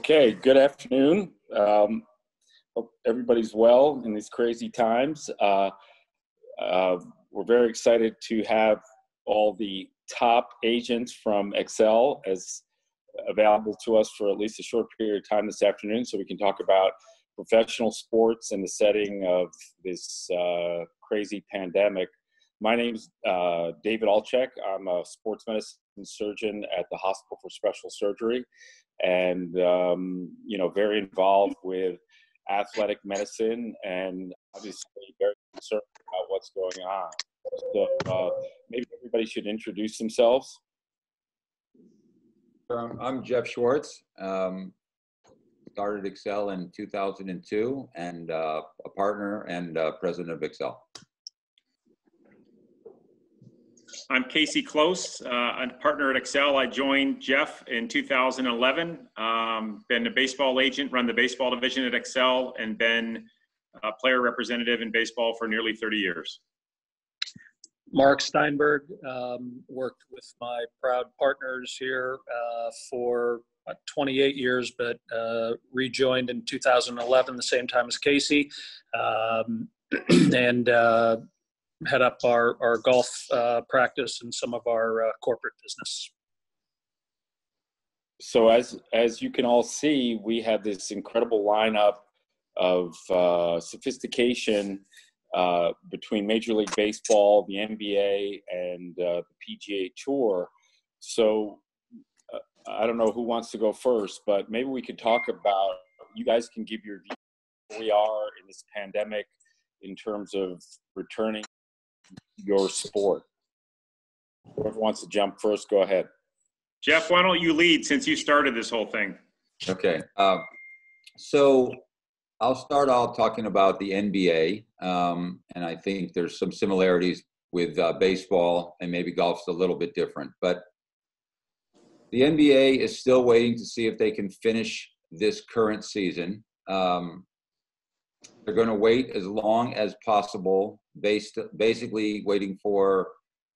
Okay, good afternoon. Um, hope everybody's well in these crazy times. Uh, uh, we're very excited to have all the top agents from Excel as available to us for at least a short period of time this afternoon so we can talk about professional sports in the setting of this uh, crazy pandemic. My name's uh, David Altchek. I'm a sports medicine surgeon at the Hospital for Special Surgery and um, you know very involved with athletic medicine and obviously very concerned about what's going on. So uh, maybe everybody should introduce themselves. Um, I'm Jeff Schwartz. Um, started Excel in 2002 and uh, a partner and uh, president of Excel. I'm Casey Close, uh, a partner at Excel. I joined Jeff in 2011. Um, been a baseball agent, run the baseball division at Excel, and been a player representative in baseball for nearly 30 years. Mark Steinberg um, worked with my proud partners here uh, for 28 years, but uh, rejoined in 2011, the same time as Casey, um, and uh, head up our, our golf uh, practice and some of our uh, corporate business. So as as you can all see, we have this incredible lineup of uh, sophistication uh, between Major League Baseball, the NBA, and uh, the PGA Tour. So uh, I don't know who wants to go first, but maybe we could talk about. You guys can give your view we are in this pandemic in terms of returning your sport? Whoever wants to jump first, go ahead. Jeff, why don't you lead since you started this whole thing? Okay. Uh, so I'll start off talking about the NBA. Um, and I think there's some similarities with uh, baseball and maybe golf's a little bit different. But the NBA is still waiting to see if they can finish this current season. Um, they're going to wait as long as possible, based basically waiting for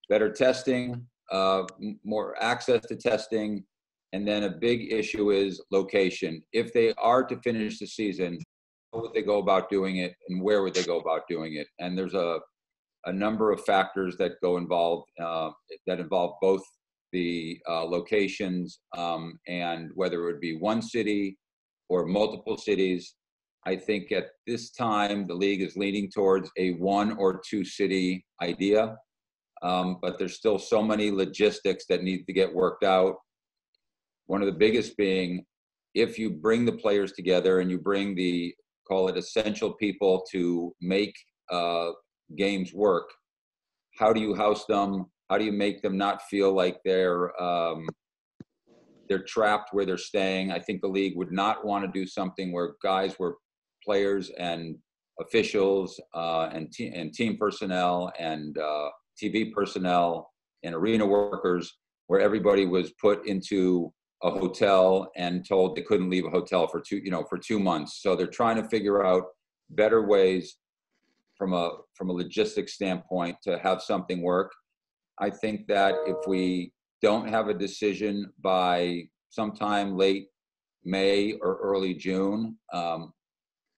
better testing, uh, more access to testing, and then a big issue is location. If they are to finish the season, how would they go about doing it, and where would they go about doing it? And there's a a number of factors that go involved uh, that involve both the uh, locations um, and whether it would be one city or multiple cities I think at this time the league is leaning towards a one or two city idea, um, but there's still so many logistics that need to get worked out. One of the biggest being if you bring the players together and you bring the call it essential people to make uh, games work, how do you house them? How do you make them not feel like they're um, they're trapped where they're staying? I think the league would not want to do something where guys were players and officials uh, and, te- and team personnel and uh, TV personnel and arena workers, where everybody was put into a hotel and told they couldn't leave a hotel for two, you know, for two months. So they're trying to figure out better ways from a from a logistics standpoint to have something work. I think that if we don't have a decision by sometime late May or early June, um,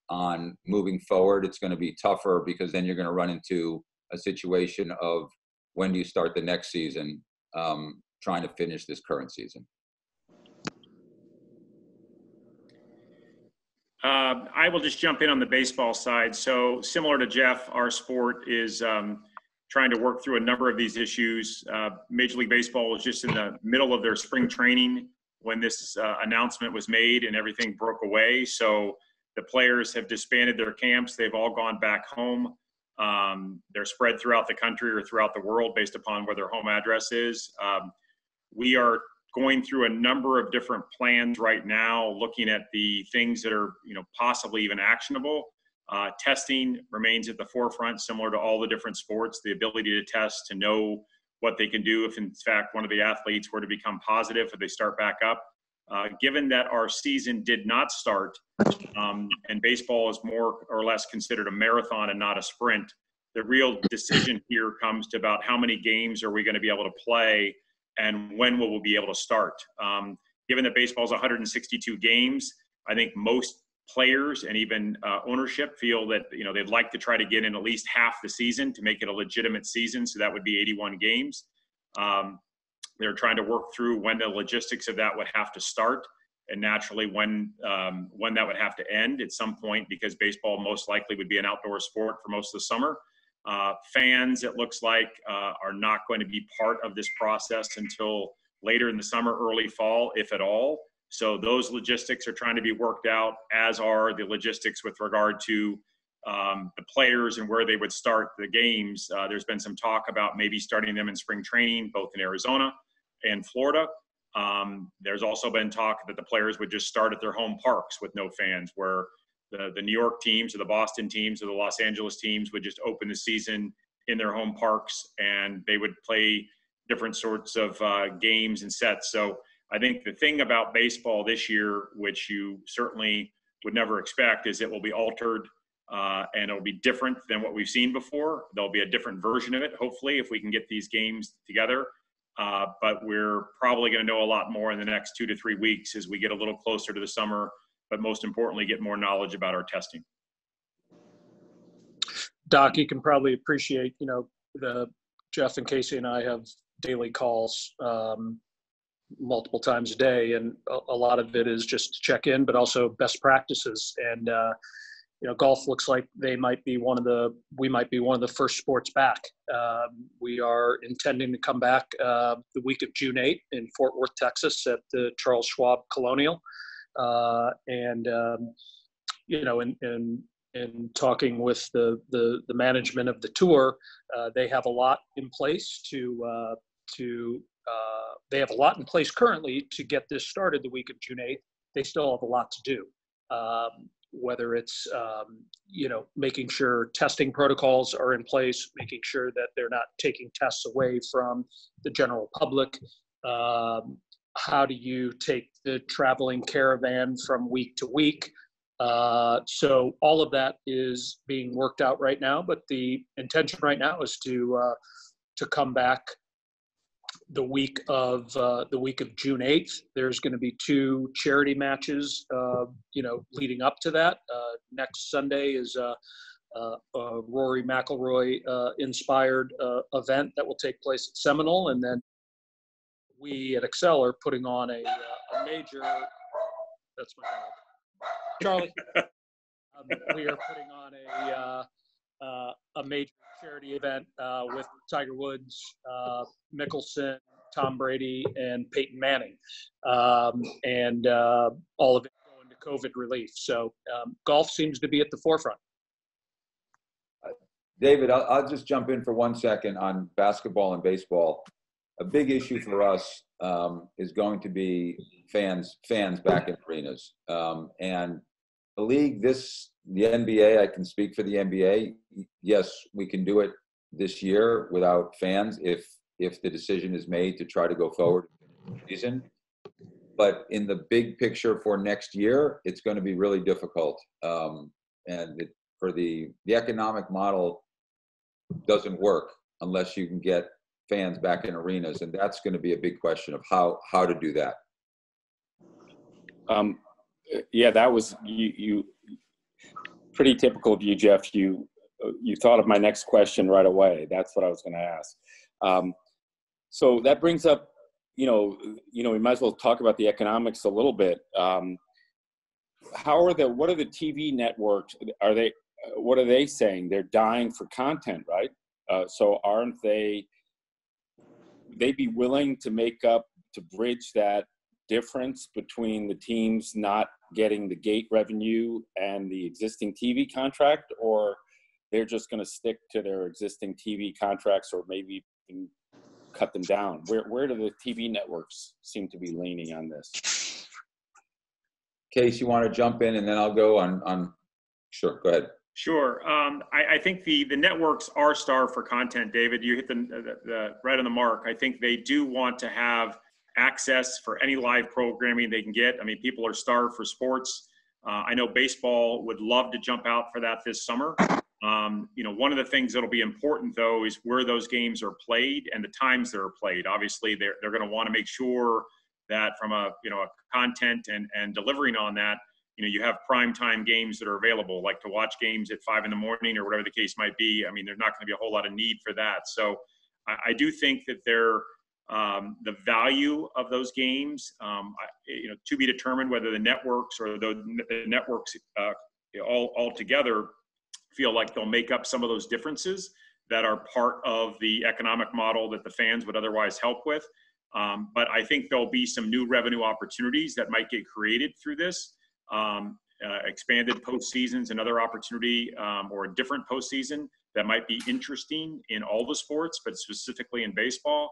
on moving forward, it's going to be tougher because then you're going to run into a situation of when do you start the next season um, trying to finish this current season. Uh, I will just jump in on the baseball side. So, similar to Jeff, our sport is um, trying to work through a number of these issues. Uh, Major League Baseball was just in the middle of their spring training when this uh, announcement was made and everything broke away. So, the players have disbanded their camps. They've all gone back home. Um, they're spread throughout the country or throughout the world based upon where their home address is. Um, we are going through a number of different plans right now, looking at the things that are, you know, possibly even actionable. Uh, testing remains at the forefront, similar to all the different sports. The ability to test, to know what they can do if, in fact, one of the athletes were to become positive if they start back up. Uh, given that our season did not start, um, and baseball is more or less considered a marathon and not a sprint, the real decision here comes to about how many games are we going to be able to play and when will we be able to start. Um, given that baseball is 162 games, I think most players and even uh, ownership feel that you know they'd like to try to get in at least half the season to make it a legitimate season. So that would be 81 games. Um, they're trying to work through when the logistics of that would have to start, and naturally when um, when that would have to end at some point because baseball most likely would be an outdoor sport for most of the summer. Uh, fans, it looks like, uh, are not going to be part of this process until later in the summer, early fall, if at all. So those logistics are trying to be worked out, as are the logistics with regard to um, the players and where they would start the games. Uh, there's been some talk about maybe starting them in spring training, both in Arizona and Florida. Um, there's also been talk that the players would just start at their home parks with no fans, where the, the New York teams or the Boston teams or the Los Angeles teams would just open the season in their home parks and they would play different sorts of uh, games and sets. So I think the thing about baseball this year, which you certainly would never expect, is it will be altered uh, and it'll be different than what we've seen before. There'll be a different version of it, hopefully, if we can get these games together. Uh, but we're probably going to know a lot more in the next two to three weeks as we get a little closer to the summer, but most importantly, get more knowledge about our testing. Doc, you can probably appreciate, you know, the Jeff and Casey and I have daily calls um, multiple times a day, and a, a, lot of it is just check in, but also best practices. And uh, you know, golf looks like they might be one of the we might be one of the first sports back. Um, we are intending to come back uh, the week of June 8 in Fort Worth, Texas, at the Charles Schwab Colonial, uh, and um, you know, in, in in talking with the, the, the management of the tour, uh, they have a lot in place to uh, to uh, they have a lot in place currently to get this started the week of June 8th. They still have a lot to do. Um, whether it's um, you know making sure testing protocols are in place, making sure that they're not taking tests away from the general public. Um, how do you take the traveling caravan from week to week? Uh, so all of that is being worked out right now, but the intention right now is to uh, to come back the week of uh, the week of June 8th. There's going to be two charity matches, uh, you know, leading up to that. Uh, next Sunday is a, Rory McIlroy uh, inspired uh, event that will take place at Seminole, and then we at Excel are putting on a, uh, a major. That's my dog, Charlie. um, we are putting on a a major charity event uh, with Tiger Woods, uh, Mickelson, Tom Brady, and Peyton Manning, um, and uh, all of it going to COVID relief. So um, golf seems to be at the forefront. David, I'll, I'll, just jump in for one second on basketball and baseball. A big issue for us um, is going to be fans fans back in arenas, um, and league this the NBA, I can speak for the NBA. Yes, we can do it this year without fans if if the decision is made to try to go forward season. But in the big picture for next year, it's going to be really difficult. Um, and it, for the the economic model doesn't work unless you can get fans back in arenas, and that's going to be a big question of how how to do that. Um, yeah, that was you. You pretty typical of you, Jeff. You you thought of my next question right away. That's what I was going to ask. Um, so that brings up, you know, you know, we might as well talk about the economics a little bit. Um, how are the what are the TV networks? Are they what are they saying? They're dying for content, right? Uh, so aren't they? They be willing to make up to bridge that difference between the teams not getting the gate revenue and the existing TV contract, or they're just going to stick to their existing TV contracts, or maybe cut them down? Where where do the TV networks seem to be leaning on this? Case, you want to jump in, and then I'll go on on. Sure, go ahead. Sure. Um, I, I, think the the networks are starved for content. David, you hit the, the, the right on the mark. I think they do want to have access for any live programming they can get. I mean, people are starved for sports. Uh, I know baseball would love to jump out for that this summer. Um, you know, one of the things that'll be important though is where those games are played and the times they're played. Obviously, they're they're going to want to make sure that from a you know a content and and delivering on that you know you have prime time games that are available like to watch games at five in the morning or whatever the case might be i mean there's not going to be a whole lot of need for that so i, I do think that there um, the value of those games um, I, you know to be determined whether the networks or the, the networks uh, all all together feel like they'll make up some of those differences that are part of the economic model that the fans would otherwise help with um, but I think there'll be some new revenue opportunities that might get created through this. Um, uh, expanded postseasons, another opportunity, um, or a different postseason that might be interesting in all the sports, but specifically in baseball.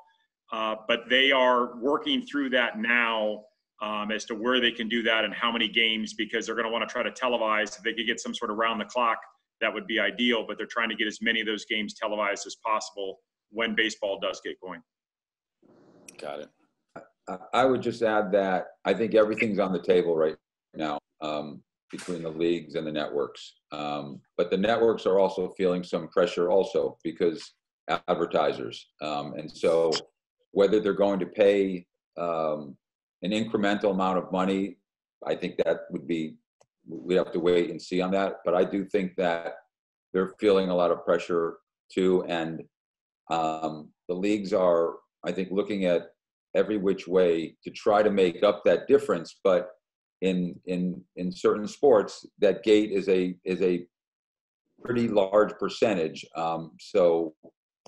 Uh, but they are working through that now um, as to where they can do that and how many games, because they're going to want to try to televise. If they could get some sort of round the clock, that would be ideal. But they're trying to get as many of those games televised as possible when baseball does get going. Got it. I would just add that I think everything's on the table right now um, between the leagues and the networks. Um, but the networks are also feeling some pressure also because advertisers. Um, and so whether they're going to pay um, an incremental amount of money, I think that would be, we have to wait and see on that. But I do think that they're feeling a lot of pressure too. And um, the leagues are I think looking at every which way to try to make up that difference. But in in in certain sports, that gate is a is a pretty large percentage. Um, so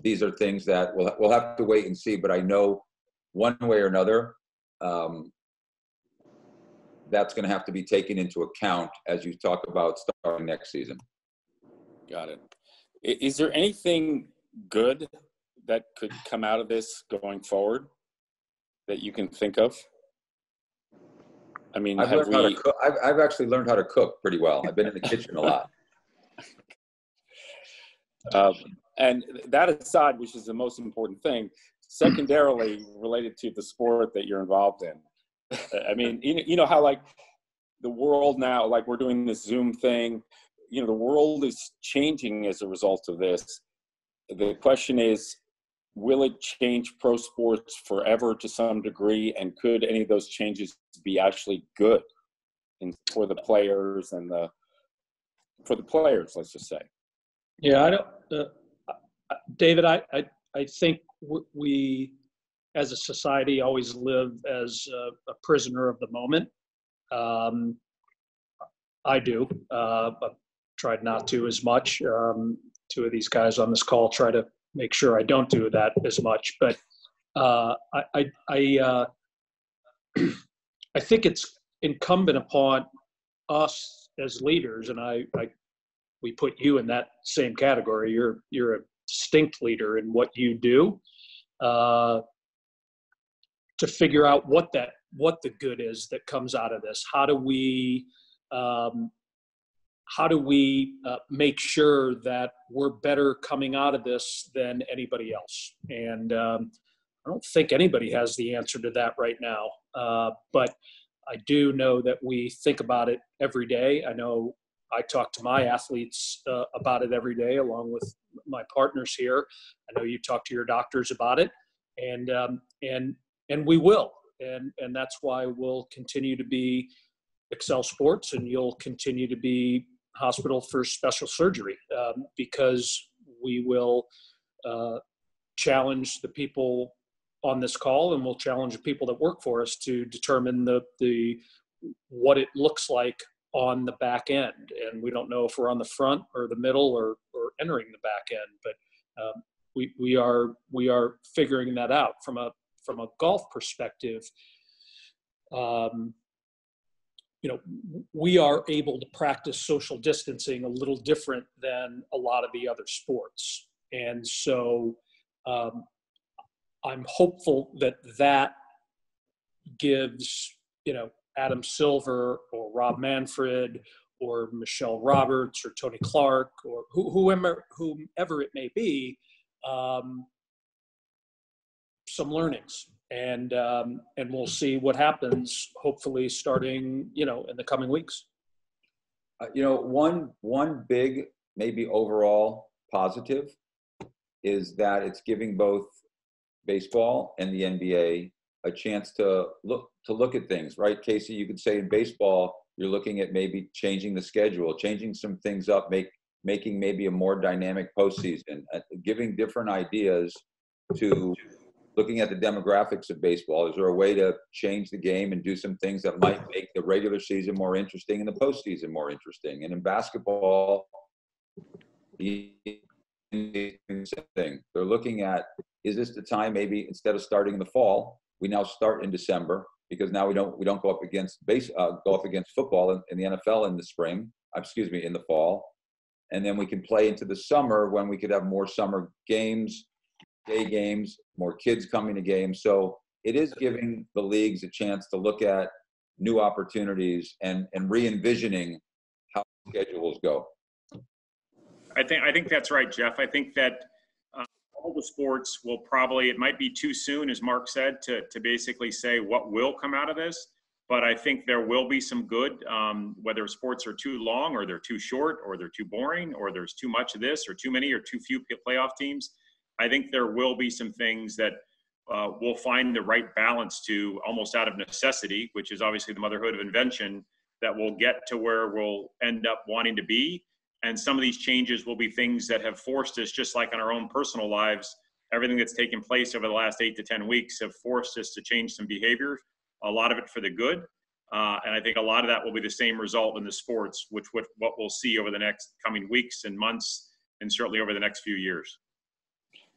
these are things that we'll we'll have to wait and see. But I know one way or another. Um, that's going to have to be taken into account as you talk about starting next season. Got it. Is there anything good that could come out of this going forward that you can think of? I mean, I've, learned how to cook. I've, I've actually learned how to cook pretty well. I've been in the kitchen a lot. um, and that aside, which is the most important thing, secondarily related to the sport that you're involved in. I mean, you know, how like the world now, like we're doing this Zoom thing, you know, the world is changing as a result of this. The question is, will it change pro sports forever to some degree and could any of those changes be actually good in, for the players and the for the players let's just say yeah i don't uh, david I, I i think we as a society always live as a, a prisoner of the moment um, i do uh, but tried not to as much um, two of these guys on this call try to make sure I don't do that as much. But uh, I I I, uh, I think it's incumbent upon us as leaders, and I, I we put you in that same category. You're you're a distinct leader in what you do. Uh, to figure out what that what the good is that comes out of this. How do we um, how do we uh, make sure that we're better coming out of this than anybody else? And um, I don't think anybody has the answer to that right now. Uh, but I do know that we think about it every day. I know I talk to my athletes uh, about it every day, along with my partners here. I know you talk to your doctors about it, and um, and and we will, and and that's why we'll continue to be Excel Sports, and you'll continue to be hospital for special surgery um, because we will uh, challenge the people on this call and we'll challenge the people that work for us to determine the, the what it looks like on the back end and we don't know if we're on the front or the middle or, or entering the back end but um, we, we are we are figuring that out from a from a golf perspective um, you know, we are able to practice social distancing a little different than a lot of the other sports. And so um, I'm hopeful that that gives, you know, Adam Silver or Rob Manfred or Michelle Roberts or Tony Clark or whoever, whomever it may be, um, some learnings and um, and we'll see what happens. Hopefully, starting you know in the coming weeks. Uh, you know, one one big maybe overall positive is that it's giving both baseball and the NBA a chance to look to look at things, right? Casey, you could say in baseball, you're looking at maybe changing the schedule, changing some things up, make making maybe a more dynamic postseason, uh, giving different ideas to looking at the demographics of baseball. Is there a way to change the game and do some things that might make the regular season more interesting and the postseason more interesting? And in basketball, the thing they're looking at is this the time maybe instead of starting in the fall, we now start in December because now we don't we don't go up against base uh, go up against football in, in, the NFL in the spring. Uh, excuse me, in the fall, and then we can play into the summer when we could have more summer games, day games, more kids coming to games. So it is giving the leagues a chance to look at new opportunities and and re-envisioning how schedules go. I think I think that's right, Jeff. I think that all the sports will probably, it might be too soon, as Mark said, to, to basically say what will come out of this. But I think there will be some good, um, whether sports are too long or they're too short or they're too boring or there's too much of this or too many or too few playoff teams. I think there will be some things that uh, we'll find the right balance to almost out of necessity, which is obviously the motherhood of invention, that we'll get to where we'll end up wanting to be and some of these changes will be things that have forced us, just like in our own personal lives, everything that's taken place over the last eight to 10 weeks have forced us to change some behavior, a lot of it for the good. Uh, and I think a lot of that will be the same result in the sports, which what, what we'll see over the next coming weeks and months, and certainly over the next few years.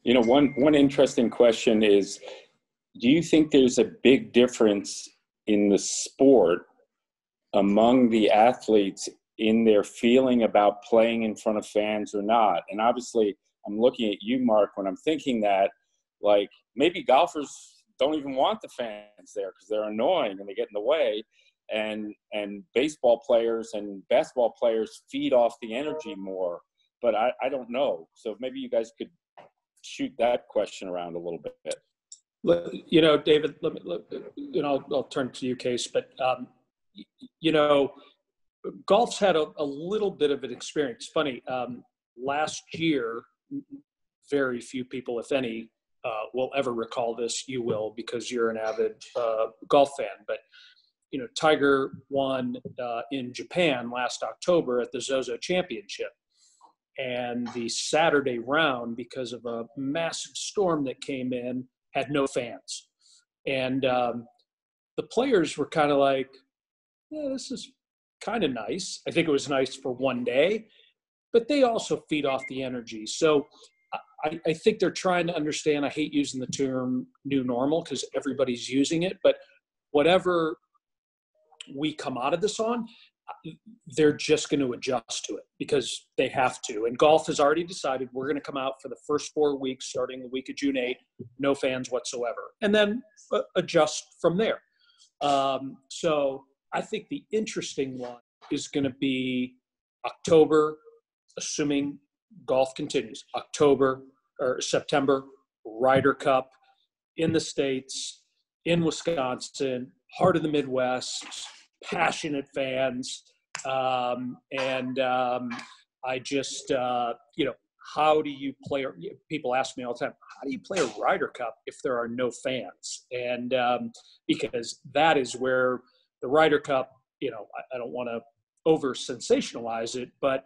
You know, one, one interesting question is do you think there's a big difference in the sport among the athletes in their feeling about playing in front of fans or not. And obviously, I'm looking at you, Mark, when I'm thinking that, like, maybe golfers don't even want the fans there because they're annoying and they get in the way. And, and baseball players and basketball players feed off the energy more. But I, I don't know. So maybe you guys could shoot that question around a little bit. You know, David, let me, let, you know, I'll, I'll turn to you, Case, but, um, you know, golf's had a, a, little bit of an experience. Funny, um, last year, very few people, if any, uh, will ever recall this. You will because you're an avid uh, golf fan. But you know, Tiger won uh, in Japan last October at the Zozo Championship, and the Saturday round, because of a massive storm that came in, had no fans, and um, the players were kind of like, "Yeah, this is kind of nice. I think it was nice for one day, but they also feed off the energy. So I, I think they're trying to understand. I hate using the term new normal because everybody's using it, but whatever we come out of this on, they're just going to adjust to it because they have to. And golf has already decided we're going to come out for the first four weeks, starting the week of June 8, no fans whatsoever, and then uh, adjust from there. Um, so I think the interesting one is going to be October, assuming golf continues. October or September, Ryder Cup in the States, in Wisconsin, heart of the Midwest, passionate fans. Um, and um, I just, uh, you know, how do you play? People ask me all the time, how do you play a Ryder Cup if there are no fans? And um, because that is where the Ryder Cup, you know, I, I don't want to over sensationalize it, but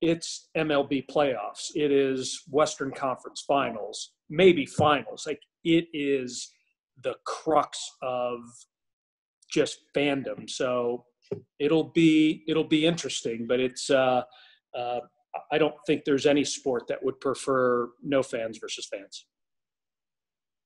it's MLB playoffs. It is Western Conference finals, maybe finals. Like it is the crux of just fandom. So it'll be it'll be interesting, but it's uh, uh, I don't think there's any sport that would prefer no fans versus fans.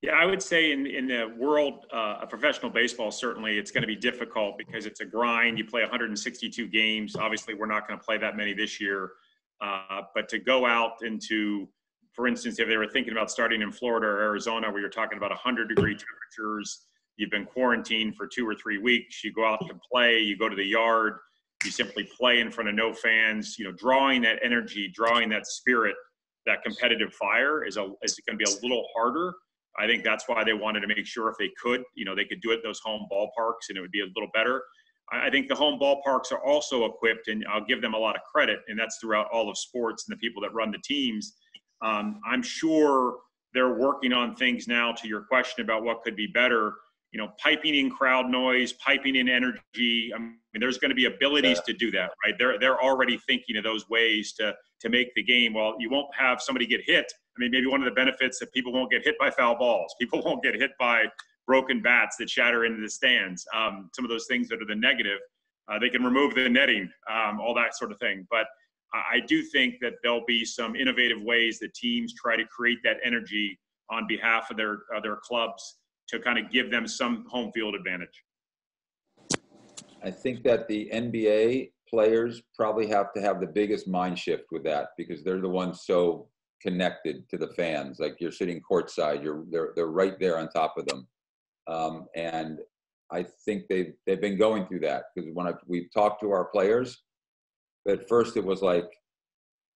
Yeah, I would say in, in the world uh, of professional baseball, certainly it's going to be difficult because it's a grind. You play 162 games. Obviously, we're not going to play that many this year. Uh, but to go out into, for instance, if they were thinking about starting in Florida or Arizona, where you're talking about 100 degree temperatures, you've been quarantined for two or three weeks, you go out to play, you go to the yard, you simply play in front of no fans, you know, drawing that energy, drawing that spirit, that competitive fire is, a, is going to be a little harder I think that's why they wanted to make sure if they could, you know, they could do it those home ballparks and it would be a little better. I think the home ballparks are also equipped, and I'll give them a lot of credit, and that's throughout all of sports and the people that run the teams. Um, I'm sure they're working on things now to your question about what could be better. you know, piping in crowd noise, piping in energy. I mean, there's going to be abilities yeah. to do that, right? They're they're already thinking of those ways to to make the game. Well, you won't have somebody get hit. I mean, maybe one of the benefits that people won't get hit by foul balls. People won't get hit by broken bats that shatter into the stands. Um, some of those things that are the negative. Uh, they can remove the netting, um, all that sort of thing. But I do think that there'll be some innovative ways that teams try to create that energy on behalf of their uh, their clubs to kind of give them some home field advantage. I think that the NBA players probably have to have the biggest mind shift with that because they're the ones so connected to the fans. Like you're sitting courtside, you're they're they're right there on top of them, um, and I think they've they've been going through that because when I, we've talked to our players, at first it was like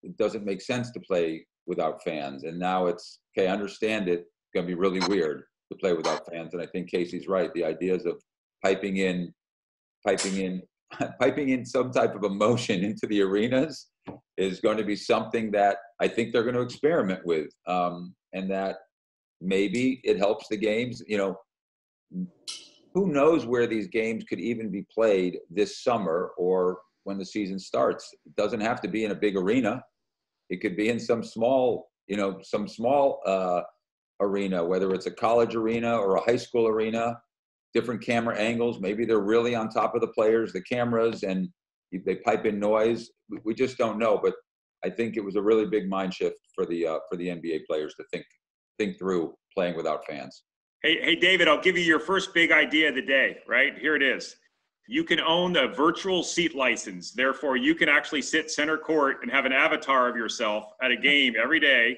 it doesn't make sense to play without fans, and now it's okay. Understand it. It's gonna be really weird to play without fans, and I think Casey's right. The ideas of piping in, piping in, piping in some type of emotion into the arenas is going to be something that I think they're going to experiment with, um, and that maybe it helps the games. You know, who knows where these games could even be played this summer or when the season starts. It doesn't have to be in a big arena. It could be in some small, you know, some small uh, arena, whether it's a college arena or a high school arena, different camera angles. Maybe they're really on top of the players, the cameras, and they pipe in noise. We just don't know. But I think it was a really big mind shift for the uh, for the NBA players to think think through playing without fans. Hey, hey, David, I'll give you your first big idea of the day. Right here it is. You can own a virtual seat license. Therefore, you can actually sit center court and have an avatar of yourself at a game every day.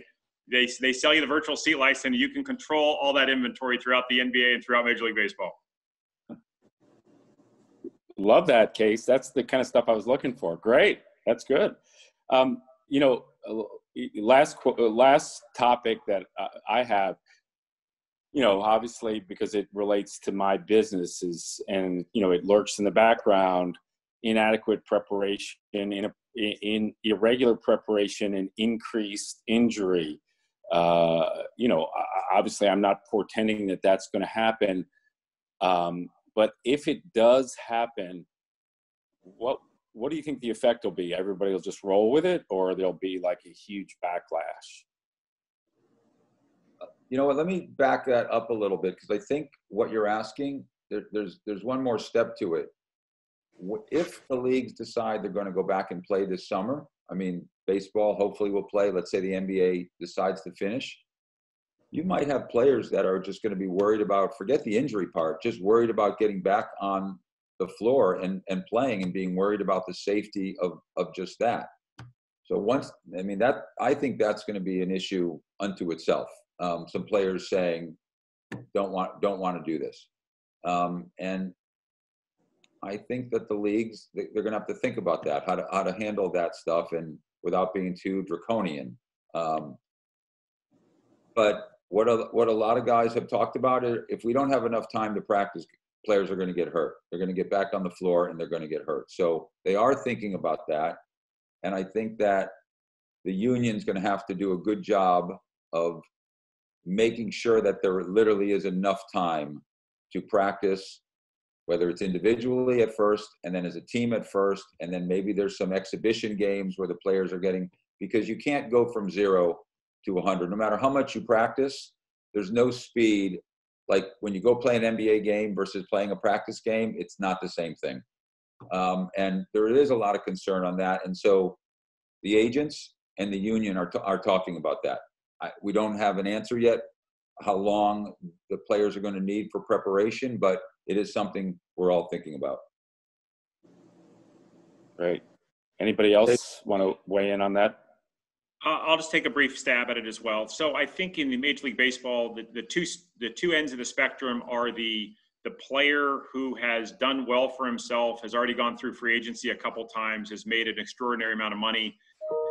They, they sell you the virtual seat license. You can control all that inventory throughout the NBA and throughout Major League Baseball. Love that case. That's the kind of stuff I was looking for. Great. That's good. Um, you know, last last topic that I have you know, obviously because it relates to my businesses and, you know, it lurks in the background, inadequate preparation, in, in irregular preparation and increased injury. Uh, you know, obviously I'm not portending that that's going to happen. Um, but if it does happen, what what do you think the effect will be? Everybody will just roll with it, or there'll be like a huge backlash? Uh, you know what? Let me back that up a little bit because I think what you're asking, there, there's there's one more step to it. If the leagues decide they're going to go back and play this summer, I mean, baseball hopefully will play. Let's say the NBA decides to finish. You might have players that are just going to be worried about forget the injury part, just worried about getting back on the floor and, and playing and being worried about the safety of, of just that. So once, I mean, that I think that's going to be an issue unto itself um, some players saying don't want don't want to do this, um, and I think that the leagues they're going to have to think about that how to how to handle that stuff and without being too draconian. Um, but what a, what a lot of guys have talked about is if we don't have enough time to practice, players are going to get hurt. They're going to get back on the floor and they're going to get hurt. So they are thinking about that, and I think that the union's going to have to do a good job of making sure that there literally is enough time to practice, whether it's individually at first and then as a team at first, and then maybe there's some exhibition games where the players are getting, because you can't go from zero to 100. No matter how much you practice, there's no speed. Like when you go play an NBA game versus playing a practice game, it's not the same thing. Um, and there is a lot of concern on that. And so the agents and the union are, t- are talking about that. I, we don't have an answer yet how long the players are going to need for preparation, but it is something we're all thinking about. Great. Anybody else want to weigh in on that? I'll just take a brief stab at it as well. So I think in the Major League Baseball, the, the two the two ends of the spectrum are the the player who has done well for himself, has already gone through free agency a couple times, has made an extraordinary amount of money.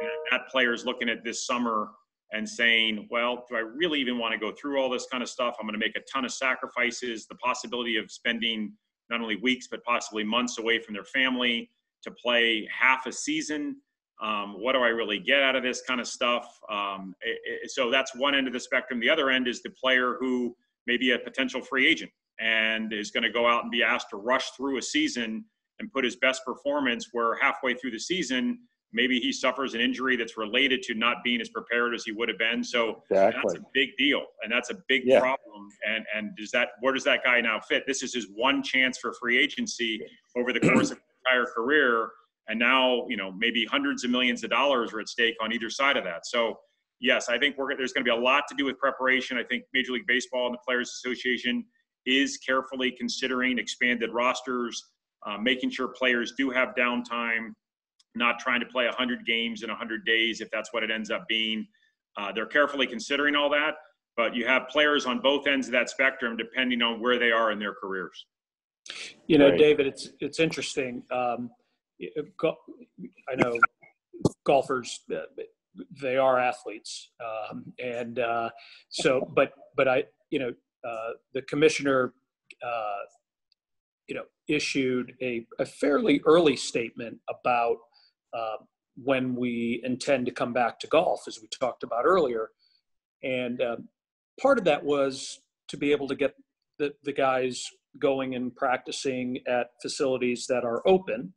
And that player is looking at this summer and saying, well, do I really even want to go through all this kind of stuff? I'm going to make a ton of sacrifices, the possibility of spending not only weeks, but possibly months away from their family to play half a season. Um, what do I really get out of this kind of stuff? Um, it, it, so that's one end of the spectrum. The other end is the player who may be a potential free agent and is going to go out and be asked to rush through a season and put his best performance where halfway through the season maybe he suffers an injury that's related to not being as prepared as he would have been so Exactly. that's a big deal and that's a big Yeah. problem and and does that where does that guy now fit this is his one chance for free agency over the course of his entire career and now you know maybe hundreds of millions of dollars are at stake on either side of that so yes i think we're, there's going to be a lot to do with preparation i think major league baseball and the players association is carefully considering expanded rosters uh, making sure players do have downtime not trying to play 100 games in 100 days if that's what it ends up being uh, they're carefully considering all that but you have players on both ends of that spectrum depending on where they are in their careers You know, Right. David, it's it's interesting. Um, it- go- I know golfers; uh, they are athletes, um, and uh, so. But but I, you know, uh, the commissioner, uh, you know, issued a, a fairly early statement about uh, when we intend to come back to golf, as we talked about earlier, and um, part of that was to be able to get the, the guys going and practicing at facilities that are open.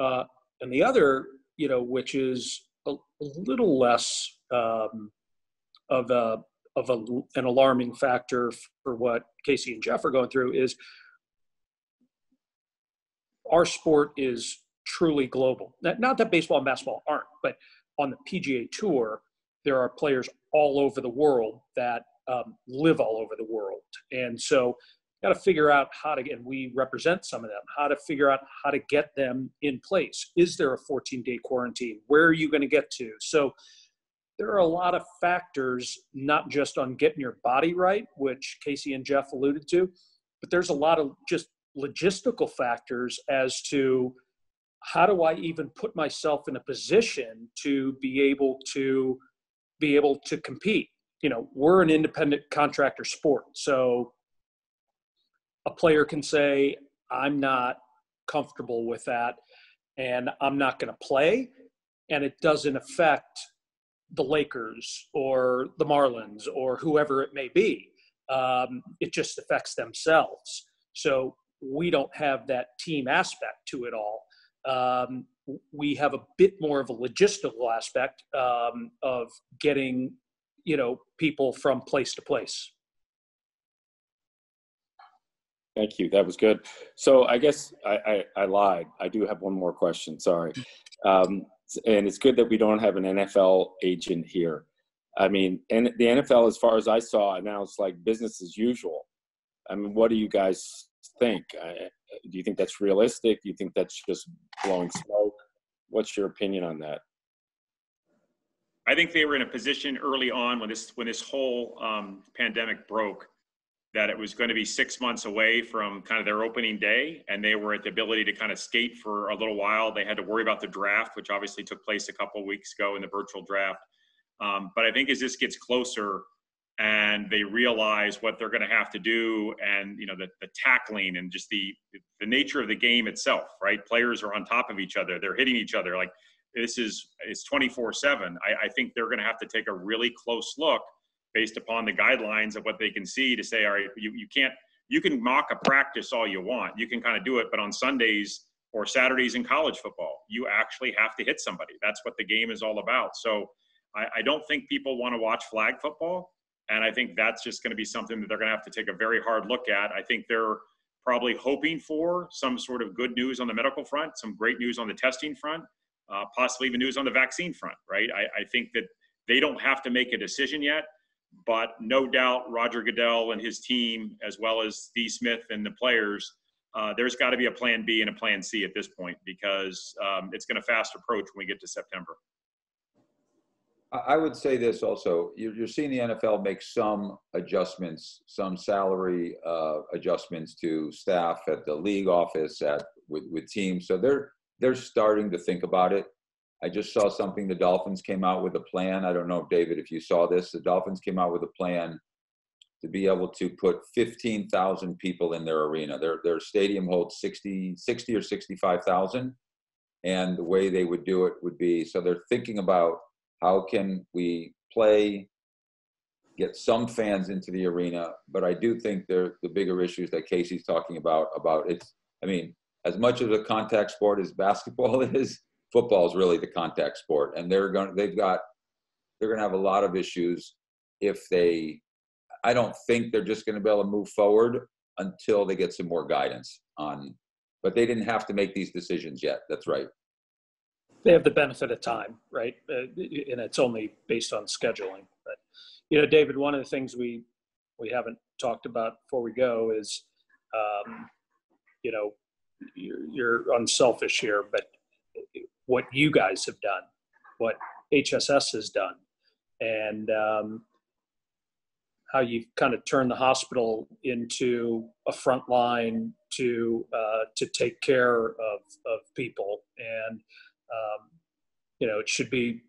Uh, and the other, you know, which is a, a little less um, of a of a, an alarming factor for what Casey and Jeff are going through is our sport is truly global. Not, that baseball and basketball aren't, but on the PGA Tour, there are players all over the world that um, live all over the world, and so got to figure out how to get, we represent some of them, how to figure out how to get them in place. Is there a 14 day quarantine? Where are you going to get to? So there are a lot of factors, not just on getting your body right, which Casey and Jeff alluded to, but there's a lot of just logistical factors as to how do I even put myself in a position to be able to be able to compete. You know, we're an independent contractor sport, so a player can say, I'm not comfortable with that and I'm not going to play. And it doesn't affect the Lakers or the Marlins or whoever it may be. Um, it just affects themselves. So we don't have that team aspect to it all. Um, we have a bit more of a logistical aspect um, of getting, you know, people from place to place. Thank you. That was good. So I guess I, I, I lied. I do have one more question. Sorry. Um, and it's good that we don't have an NFL agent here. I mean, and the NFL, as far as I saw, announced like business as usual. I mean, what do you guys think? Do you think that's realistic? Do you think that's just blowing smoke? What's your opinion on that? I think they were in a position early on when this when this whole um, pandemic broke that it was going to be six months away from kind of their opening day, and they were at the ability to kind of skate for a little while. They had to worry about the draft, which obviously took place a couple weeks ago in the virtual draft. Um, but I think as this gets closer and they realize what they're going to have to do, and you know the, the tackling and just the the nature of the game itself, right? Players are on top of each other; they're hitting each other. Like this is it's 24 7 I, I think they're going to have to take a really close look based upon the guidelines of what they can see to say all right you, you can't you can mock a practice all you want. You can kind of do it but on sundays or saturdays in college football you actually have to hit somebody. That's what the game is all about. So i, I don't think people want to watch flag football and i think that's just going to be something that they're going to have to take a very hard look at. I think they're probably hoping for some sort of good news on the medical front some great news on the testing front uh, possibly even news on the vaccine front, right? I, I, think that they don't have to make a decision yet, but no doubt Roger Goodell and his team, as well as Steve Smith and the players, uh, there's got to be a plan B and a plan C at this point because um, it's going to fast approach when we get to September. I would say this also. You're seeing the NFL make some adjustments, some salary uh, adjustments to staff at the league office, at with, with teams. So they're they're starting to think about it. I just saw something. The Dolphins came out with a plan. I don't know, David, if you saw this. The Dolphins came out with a plan to be able to put 15,000 people in their arena. Their, their stadium holds 60, 60 or 65,000. And the way they would do it would be so they're thinking about how can we play get some fans into the arena. But I do think there the bigger issues that Casey's talking about about it's. I mean, as much of a contact sport as basketball is, football is really the contact sport, and they're going. They've got. They're going to have a lot of issues if they. I don't think they're just going to be able to move forward until they get some more guidance on. But they didn't have to make these decisions yet. That's right. They have the benefit of time, right? Uh, and it's only based on scheduling. But you know, David, one of the things we we haven't talked about before we go is, um, you know, you're, you're unselfish here, but what you guys have done, what HSS has done, and um, how you've kind of turned the hospital into a front line to uh, to take care of of people, and um, you know it should be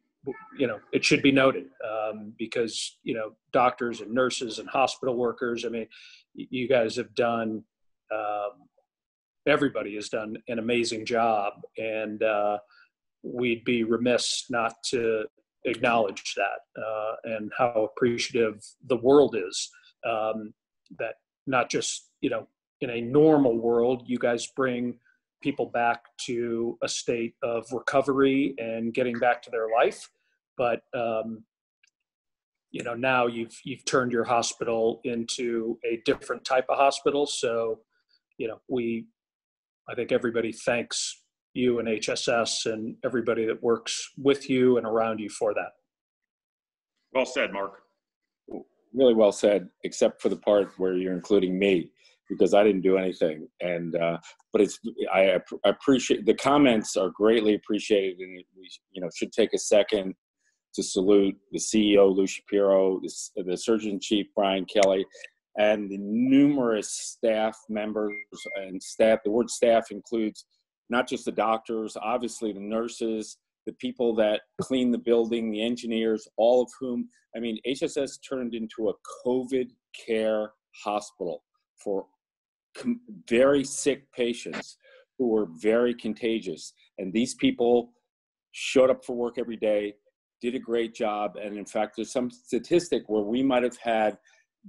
you know it should be noted um, because you know doctors and nurses and hospital workers. I mean, you guys have done. Um, everybody has done an amazing job, and uh, we'd be remiss not to acknowledge that uh, and how appreciative the world is um, that not just you know in a normal world you guys bring people back to a state of recovery and getting back to their life but um, you know now you've you've turned your hospital into a different type of hospital. So you know we i think everybody thanks you and HSS and everybody that works with you and around you for that. Well said, Mark. Really well said, except for the part where you're including me because I didn't do anything. And uh, but it's I, I appreciate the comments are greatly appreciated, and we you know should take a second to salute the CEO Lou Shapiro, the, the Surgeon Chief Bryan Kelly, and the numerous staff members and staff. The word staff includes not just the doctors, obviously the nurses, the people that clean the building, the engineers, all of whom, I mean, HSS turned into a COVID care hospital for very sick patients who were very contagious. And these people showed up for work every day, did a great job. And in fact, there's some statistic where we might have had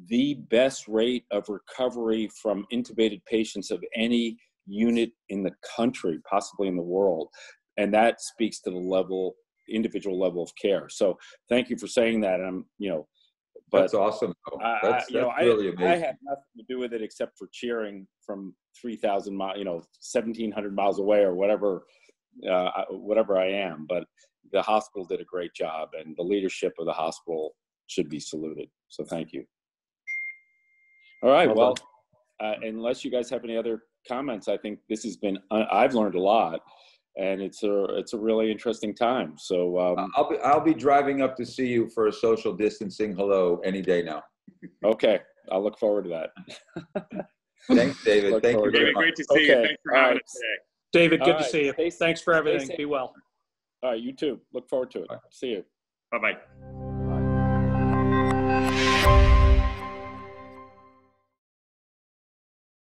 the best rate of recovery from intubated patients of any unit in the country, possibly in the world. And that speaks to the level, individual level of care. So thank you for saying that. I'm, you know, but that's awesome. I, that's, you know, really I, amazing. I had nothing to do with it except for cheering from 3,000 miles, you know, 1,700 miles away or whatever, uh, whatever I am. But the hospital did a great job, and the leadership of the hospital should be saluted. So thank you. All right. Well, uh, unless you guys have any other comments. I think this has been I've learned a lot, and it's a it's a really interesting time. So um, I'll be I'll be driving up to see you for a social distancing hello any day now. okay, I'll look forward to that. Thanks, David. Thank you. David, great to see okay. you. Thanks for having right. us today. David, good All to see you. Stay Thanks for everything. Be well. All right, you too. Look forward to it. See you. Bye bye.